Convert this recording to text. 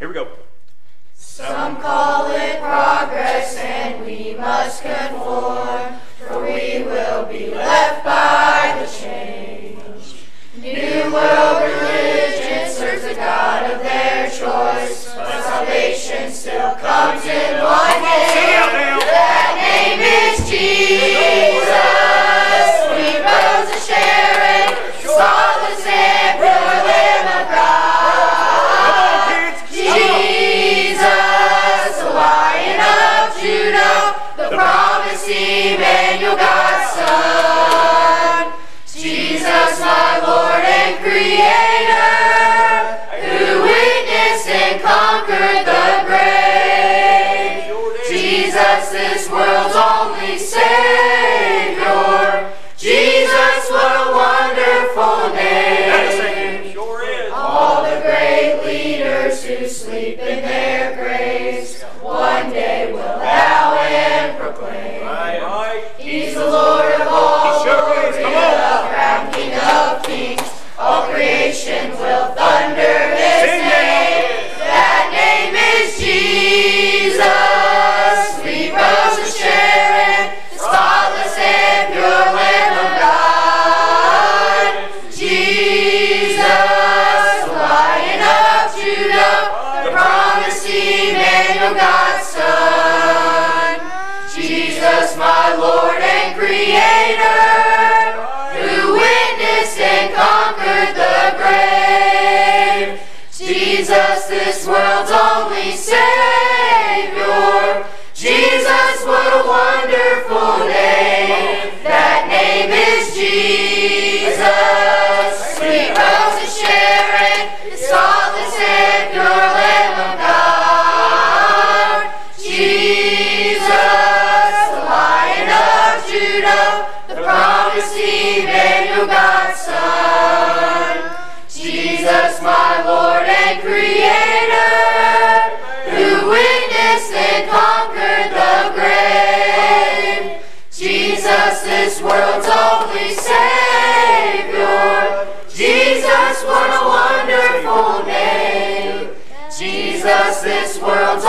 Here we go. Some call it progress and we must conform, for we will be left by the change. New world religion serves the God of their choice, but salvation still comes in one name. That name is Jesus. Promised Emmanuel, God's Son. Jesus, my Lord and Creator, who witnessed and conquered the grave. Jesus, this world's only Savior. Jesus, what a wonderful name. All the great leaders who sleep in their graves one day will Jesus, my Lord and Creator, who witnessed and conquered the grave. Jesus, this world's only Savior. Jesus, what a wonderful name. That name is Jesus. Judah, the promised Emmanuel, God's Son. Jesus, my Lord and Creator, who witnessed and conquered the grave. Jesus, this world's only Savior. Jesus, what a wonderful name. Jesus, this world's